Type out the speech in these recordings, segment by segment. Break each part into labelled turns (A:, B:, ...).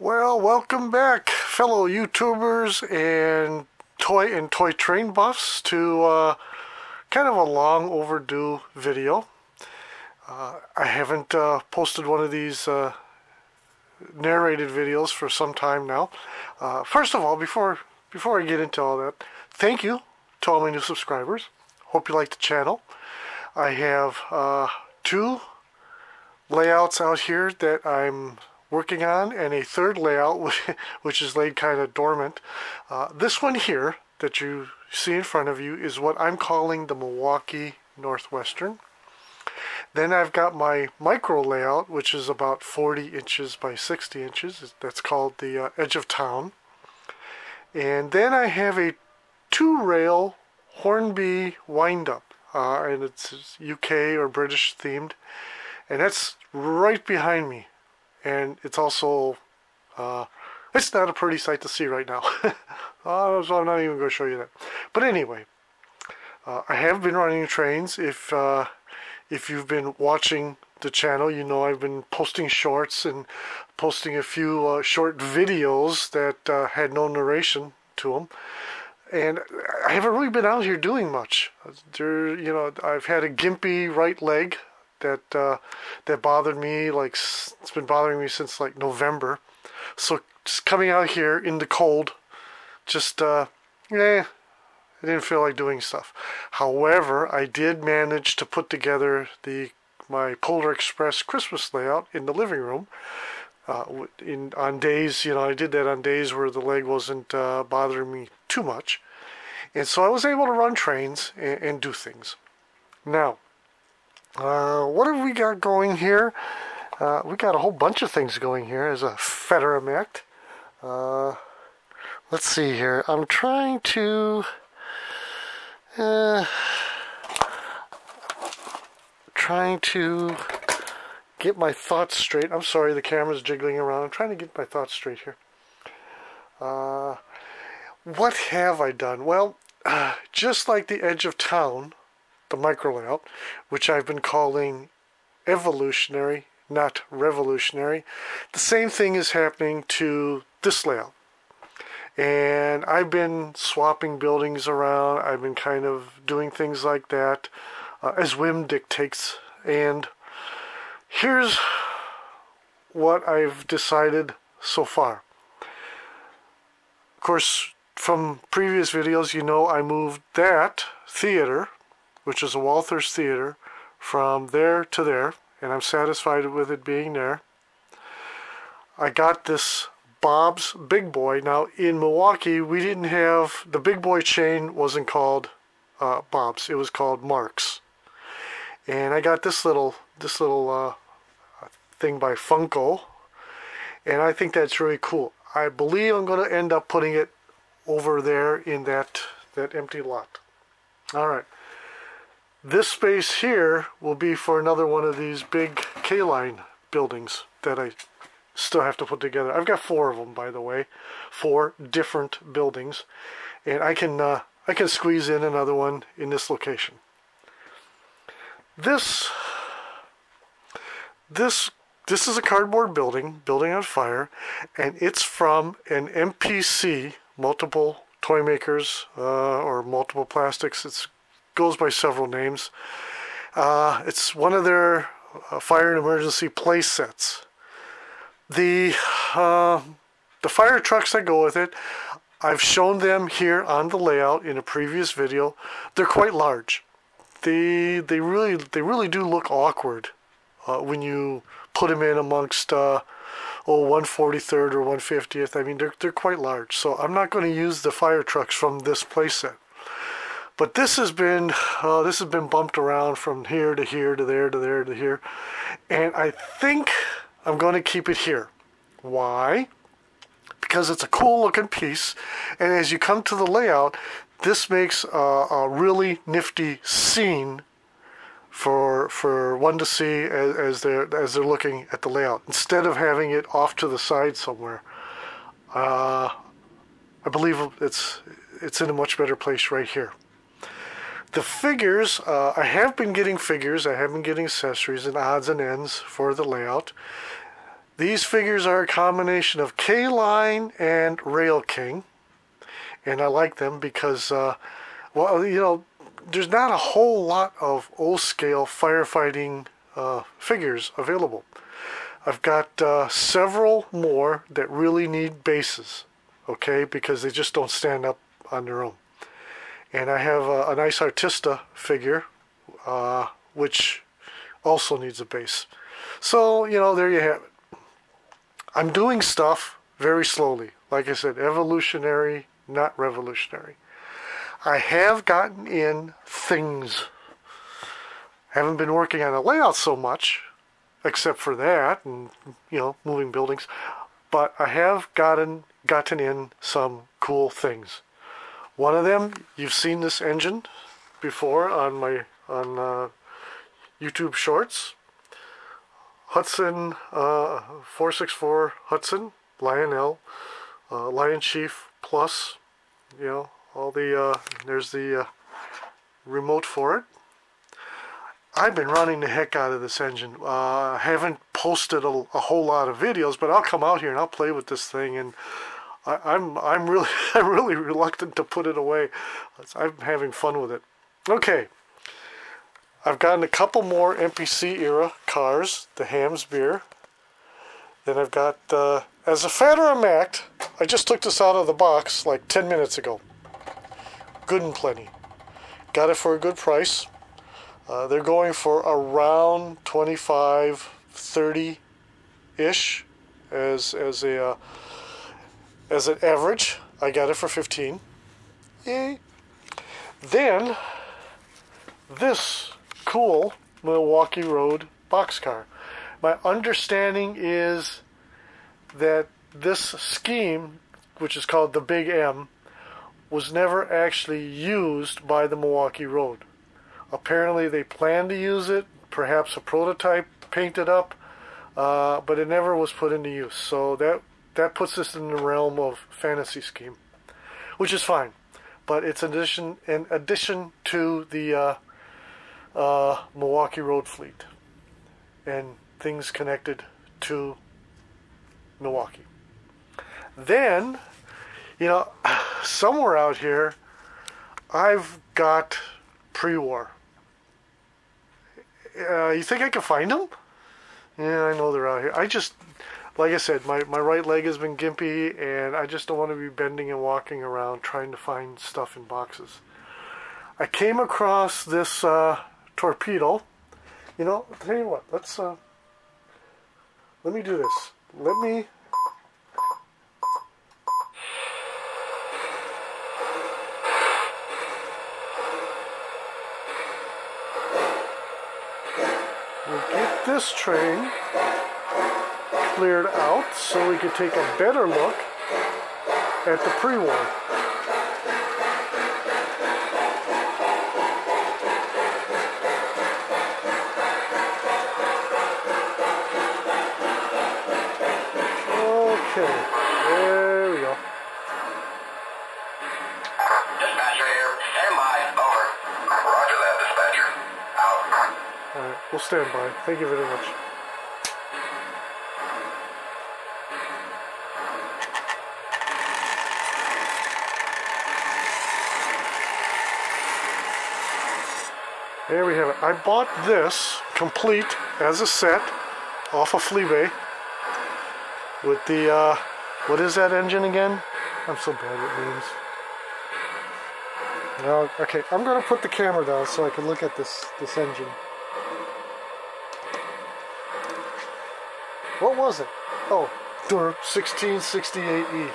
A: Well, welcome back, fellow YouTubers and toy and toy train buffs, to uh, kind of a long overdue video. Uh, I haven't uh, posted one of these uh, narrated videos for some time now. Uh, first of all, before before I get into all that, thank you to all my new subscribers. Hope you like the channel. I have uh, two layouts out here that I'm working on and a third layout which is laid kind of dormant. Uh, this one here that you see in front of you is what I'm calling the Milwaukee Northwestern. Then I've got my micro layout which is about 40 inches by 60 inches. That's called the uh, Edge of Town. And then I have a two rail Hornby wind-up uh, and it's UK or British themed and that's right behind me and it's also uh, it's not a pretty sight to see right now. uh, so I'm not even going to show you that. But anyway, uh, I have been running trains. If uh, if you've been watching the channel, you know I've been posting shorts and posting a few uh, short videos that uh, had no narration to them. And I haven't really been out here doing much. There, you know, I've had a gimpy right leg that uh, that bothered me. Like it's been bothering me since like November. So just coming out here in the cold, just uh, eh, I didn't feel like doing stuff. However, I did manage to put together the my Polar Express Christmas layout in the living room. Uh, in on days, you know, I did that on days where the leg wasn't uh, bothering me too much, and so I was able to run trains and, and do things. Now, uh, what have we got going here? Uh, we got a whole bunch of things going here as a Federamact. Uh, let's see here. I'm trying to. Uh, trying to get my thoughts straight. I'm sorry, the camera's jiggling around. I'm trying to get my thoughts straight here. Uh, what have I done? Well, just like the edge of town, the micro layout, which I've been calling evolutionary, not revolutionary. The same thing is happening to this layout. And I've been swapping buildings around. I've been kind of doing things like that uh, as whim dictates. And here's what I've decided so far. Of course, from previous videos, you know I moved that theater which is a Walther's Theater, from there to there, and I'm satisfied with it being there. I got this Bob's Big Boy. Now, in Milwaukee, we didn't have, the Big Boy chain wasn't called uh, Bob's, it was called Marc's. And I got this little, this little uh, thing by Funko, and I think that's really cool. I believe I'm going to end up putting it over there in that, that empty lot. All right. This space here will be for another one of these big K-line buildings that I still have to put together. I've got four of them, by the way, four different buildings, and I can uh, I can squeeze in another one in this location. This this this is a cardboard building, building on fire, and it's from an MPC, multiple toy makers uh, or multiple plastics. It's goes by several names. Uh, it's one of their uh, fire and emergency play sets. The, uh, the fire trucks that go with it, I've shown them here on the layout in a previous video. They're quite large. They, they, really, they really do look awkward uh, when you put them in amongst uh, oh, 143rd or 150th. I mean, they're, they're quite large. So I'm not going to use the fire trucks from this playset. But this has been uh, this has been bumped around from here to here to there to there to here, and I think I'm going to keep it here. Why? Because it's a cool looking piece, and as you come to the layout, this makes a, a really nifty scene for for one to see as, as, they're as they're looking at the layout instead of having it off to the side somewhere. Uh, I believe it's it's in a much better place right here. The figures, uh, I have been getting figures, I have been getting accessories and odds and ends for the layout. These figures are a combination of K-Line and Rail King. And I like them because, uh, well, you know, there's not a whole lot of old-scale firefighting uh, figures available. I've got uh, several more that really need bases, okay, because they just don't stand up on their own. And I have a, a nice Arttista figure, uh, which also needs a base. So, you know, there you have it. I'm doing stuff very slowly. Like I said, evolutionary, not revolutionary. I have gotten in things. Haven't been working on the layout so much, except for that and you know moving buildings but I have gotten gotten in some cool things one of them you've seen this engine before on my on uh, YouTube shorts Hudson uh, 464 Hudson Lionel uh, LionChief Plus you know all the uh, there's the uh, remote for it I've been running the heck out of this engine. Uh, I haven't posted a, a, whole lot of videos, but I'll come out here and I'll play with this thing, and I, I'm I'm really I'm really reluctant to put it away. I'm having fun with it. Okay, I've gotten a couple more MPC era cars, the Hamm's beer. Then I've got uh, as a Federer Act. I just took this out of the box like 10 minutes ago. Good and plenty. Got it for a good price. Uh, they're going for around 25, 30 ish as as a uh, as an average. I got it for 15. Yay. Then this cool Milwaukee Road boxcar. My understanding is that this scheme, which is called the Big M, was never actually used by the Milwaukee Road. Apparently, they planned to use it, perhaps a prototype painted up, uh, but it never was put into use. So that that puts us in the realm of fantasy scheme, which is fine. But it's addition in addition to the uh, uh, Milwaukee Road fleet and things connected to Milwaukee. Then, you know, somewhere out here, I've got pre-war. Uh, you think I can find them? Yeah, I know they're out here. I just, like I said, my, my right leg has been gimpy, and I just don't want to be bending and walking around trying to find stuff in boxes. I came across this uh, torpedo. You know, I'll tell you what, let's, uh, let me do this. Let me get this train cleared out so we could take a better look at the pre-war. Okay, there we go.
B: Dispatcher here. Stand by. Over. Roger that, dispatcher. Out.
A: Alright, we'll stand by. Thank you very much. There we have it. I bought this complete as a set off of Fleabay with the, uh, what is that engine again? I'm so bad with names. Okay, I'm going to put the camera down so I can look at this, this engine. What was it? Oh, 1668E.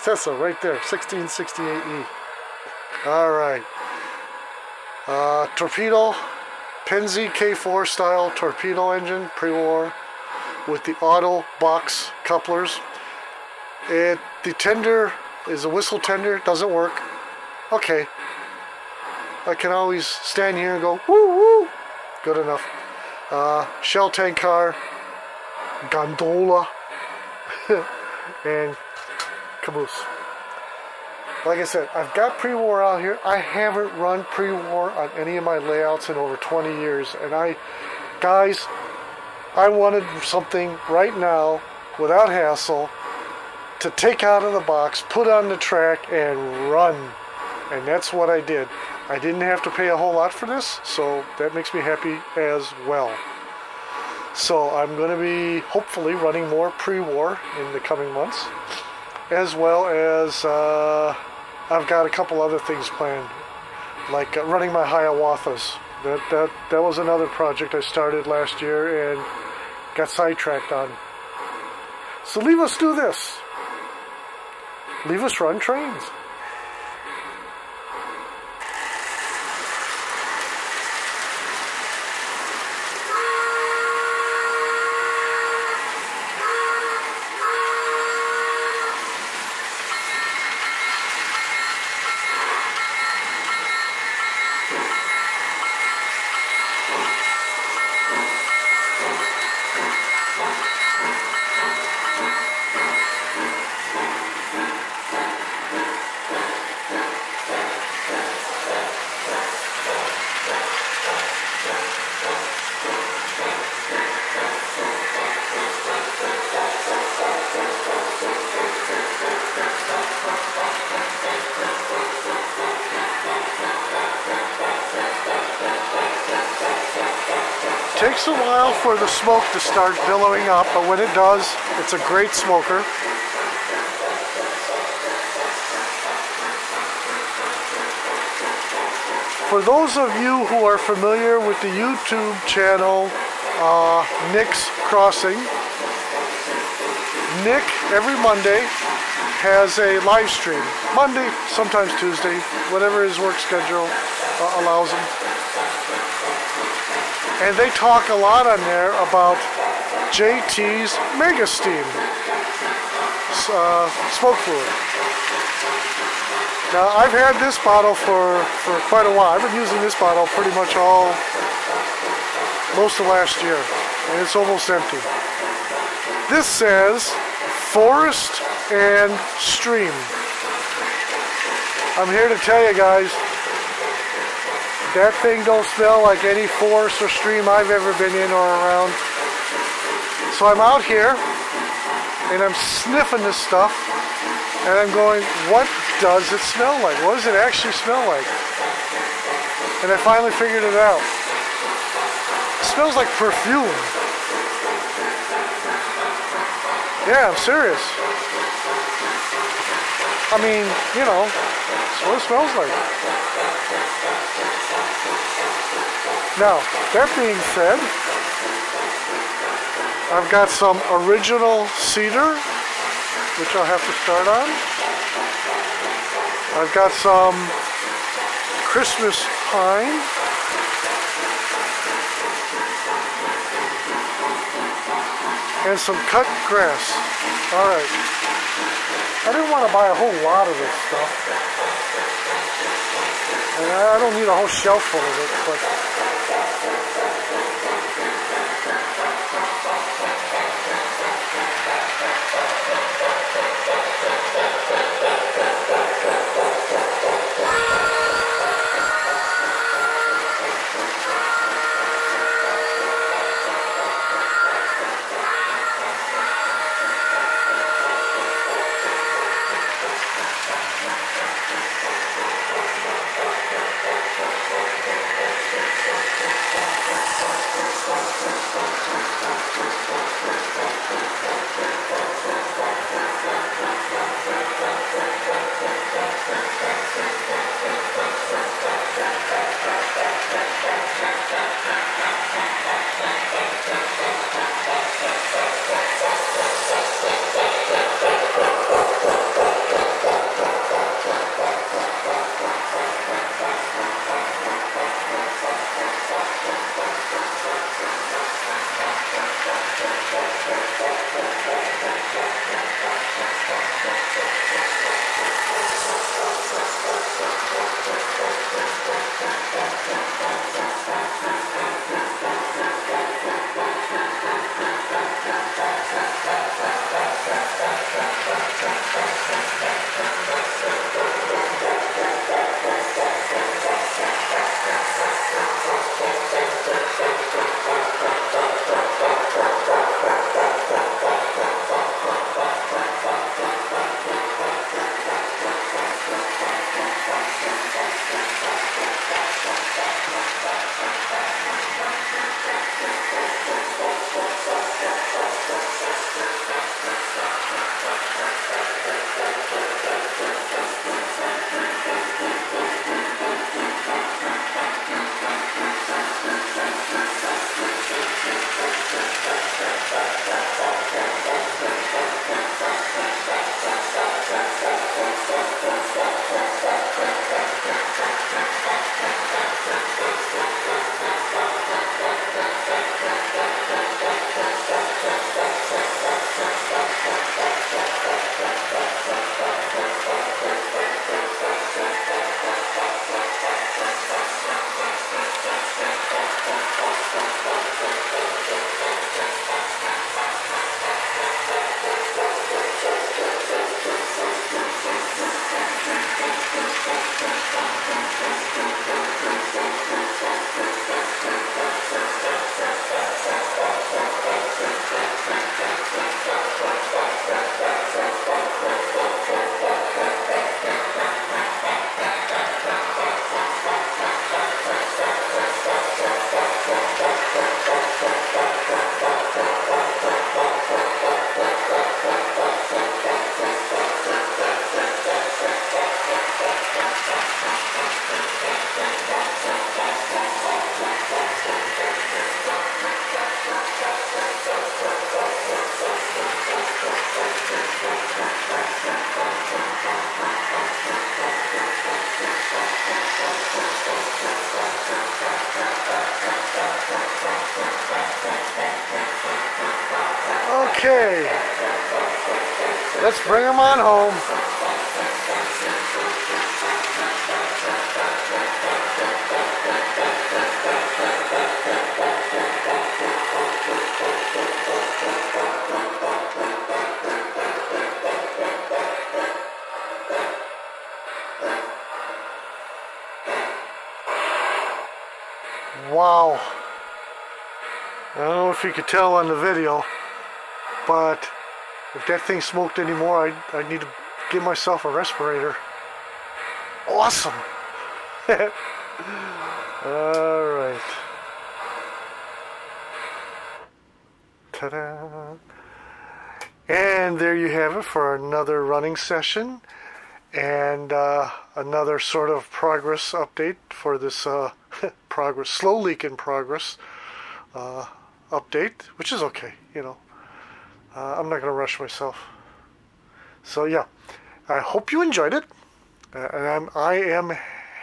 A: Says so right there, 1668E. All right. Uh, torpedo, Pennsy K4 style torpedo engine, pre-war, with the auto box couplers. It the tender is a whistle tender, doesn't work. Okay. I can always stand here and go woo woo. Good enough. Uh, shell tank car, gondola, and caboose like I said, I've got pre-war out here. I haven't run pre-war on any of my layouts in over 20 years. And I, guys, I wanted something right now, without hassle, to take out of the box, put on the track, and run. And that's what I did. I didn't have to pay a whole lot for this, so that makes me happy as well. So I'm going to be hopefully running more pre-war in the coming months, as well as uh, I've got a couple other things planned, like uh, running my Hiawathas. That, that, that was another project I started last year and got sidetracked on. So leave us do this. Leave us run trains. Takes a while for the smoke to start billowing up, but when it does, it's a great smoker. For those of you who are familiar with the YouTube channel uh, Nick's Crossing, Nick every Monday has a live stream. Monday, sometimes Tuesday, whatever his work schedule uh, allows him. And they talk a lot on there about JT's Mega Steam uh, smoke fluid. Now I've had this bottle for, for quite a while. I've been using this bottle pretty much all, most of last year. And it's almost empty. This says Forest and Stream. I'm here to tell you guys, that thing don't smell like any forest or stream I've ever been in or around. So I'm out here and I'm sniffing this stuff and I'm going, what does it smell like? What does it actually smell like? And I finally figured it out. It smells like perfume. Yeah, I'm serious. I mean, you know, that's what it smells like. Now, that being said, I've got some original cedar, which I'll have to start on. I've got some Christmas pine. And some cut grass. All right. I didn't want to buy a whole lot of this stuff. And I don't need a whole shelf full of it, but Okay. Let's bring them on home. Wow. I don't know if you could tell on the video, but if that thing smoked anymore, I I need to give myself a respirator. Awesome. All right. Ta-da. And there you have it for another running session and uh, another sort of progress update for this uh, progress, slow leak in progress uh, update, which is okay, you know. Uh, I'm not going to rush myself. So yeah, I hope you enjoyed it, uh, and I'm I am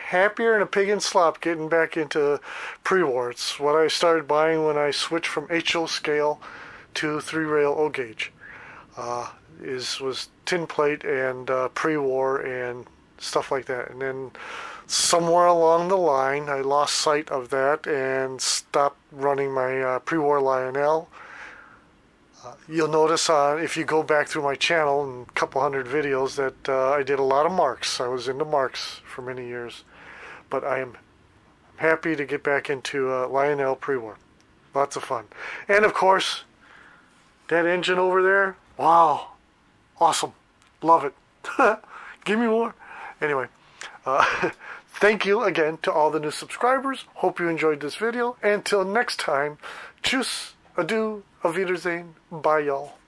A: happier than a pig in slop getting back into pre-war. It's what I started buying when I switched from HO scale to three rail O gauge. Uh, is was tin plate and uh, pre-war and stuff like that, and then somewhere along the line I lost sight of that and stopped running my uh, pre-war Lionel. You'll notice uh, if you go back through my channel and a couple hundred videos that uh, I did a lot of Marx. I was into Marx for many years, but I am happy to get back into uh, Lionel pre-war. Lots of fun, and of course, that engine over there. Wow, awesome, love it. Give me more. Anyway, uh, thank you again to all the new subscribers. Hope you enjoyed this video. Until next time, tschüss, adieu, auf Wiedersehen, bye y'all.